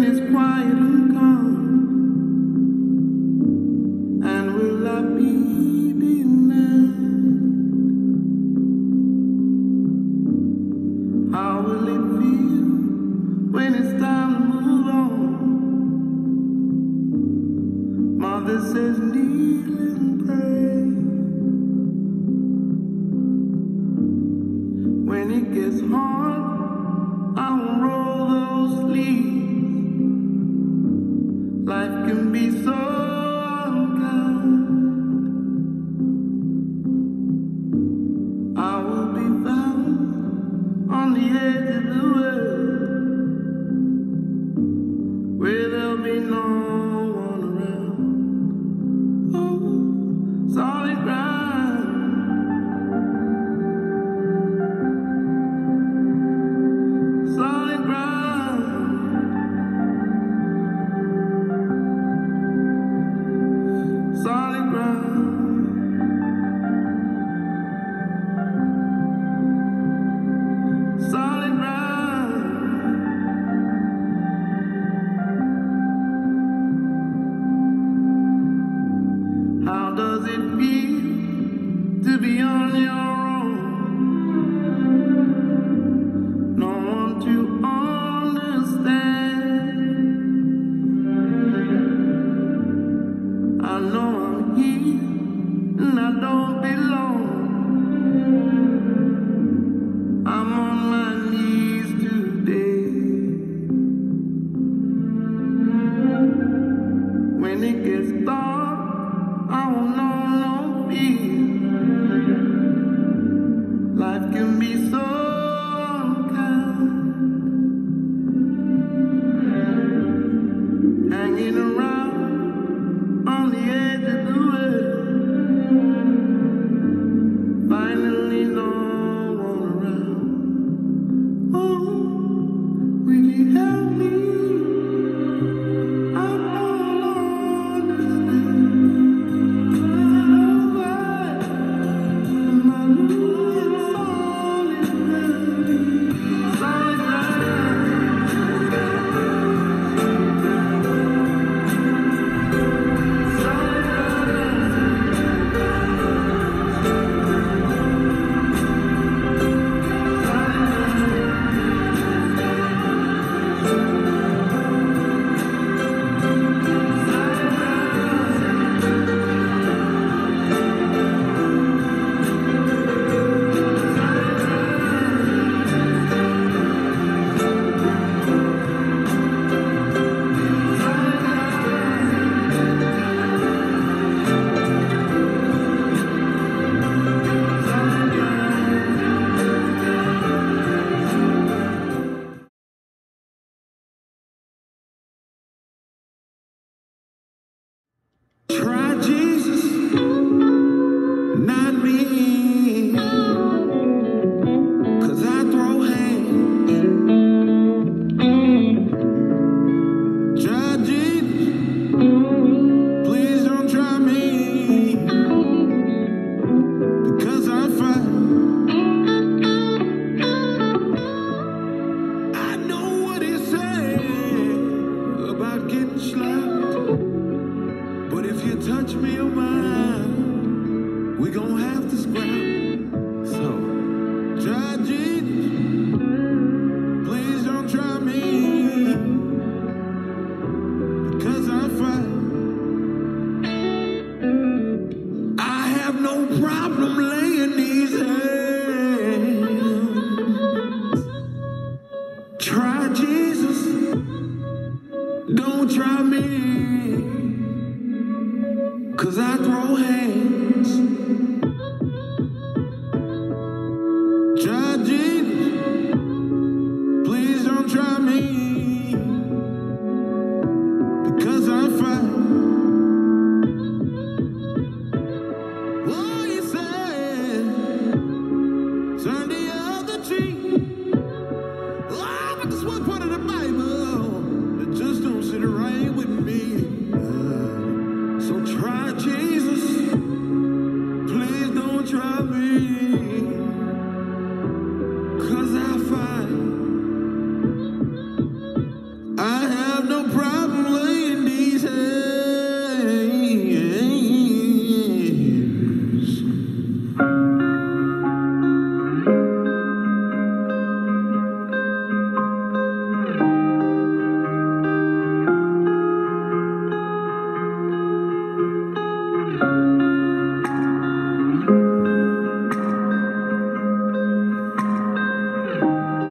when quiet and calm? And will I be beloved? How will it feel when it's time to move on? Mother says, kneel and pray. When it gets hard, I will roll those leaves. Life can be so Don't try me, cause I throw hands.